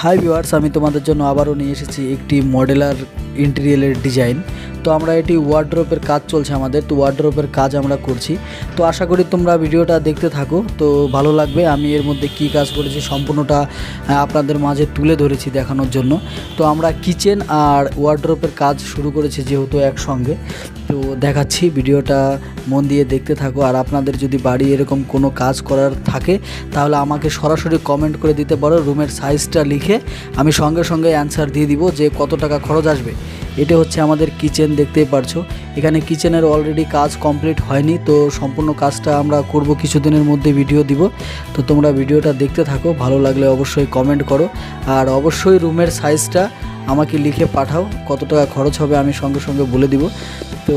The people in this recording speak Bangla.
হাই ভিউয়ার্স আমি তোমাদের জন্য আবারও নিয়ে এসেছি একটি মডেলার ইন্টেরিয়ালের ডিজাইন তো আমরা এটি ওয়ার্ড্রোপের কাজ চলছে আমাদের, তো ওয়ার্ড্রোপের কাজ আমরা করছি। তো আশা করি তোমরা ভিডিওটা দেখতে থাকো। তো ভালো লাগবে, আমি এর মধ্যে কি কাজ করেছি সম্পূর্ণটা আপনাদের মাঝে তুলে ধরেছি দেখানোর জন্য। তো আমরা কিচেন আর ওয়ার্ড্রোপের কাজ শুরু করেছি যেহেতু একসঙ্গে। তো দেখাচ্ছি ভিডিওটা, মন দিয়ে দেখতে থাকো। আর আপনাদের যদি বাড়ি এরকম কোনো কাজ করার থাকে, তাহলে আমাকে সরাসরি কমেন্ট করে দিতে পারো। রুমের সাইজটা লিখে আমি সঙ্গে সঙ্গে অ্যান্সার দিয়ে দিব যে কত টাকা খরচ আসবে। এটা হচ্ছে আমাদের কিচেন, দেখতেই পারছ। এখানে কিচেনের অলরেডি কাজ কমপ্লিট হয়নি, তো সম্পূর্ণ কাজটা আমরা করব কিছুদিনের মধ্যে ভিডিও দিব। তো তোমরা ভিডিওটা দেখতে থাকো, ভালো লাগলে অবশ্যই কমেন্ট করো। আর অবশ্যই রুমের সাইজটা আমাকে লিখে পাঠাও, কত টাকা খরচ হবে আমি সঙ্গে সঙ্গে বলে দিব। তো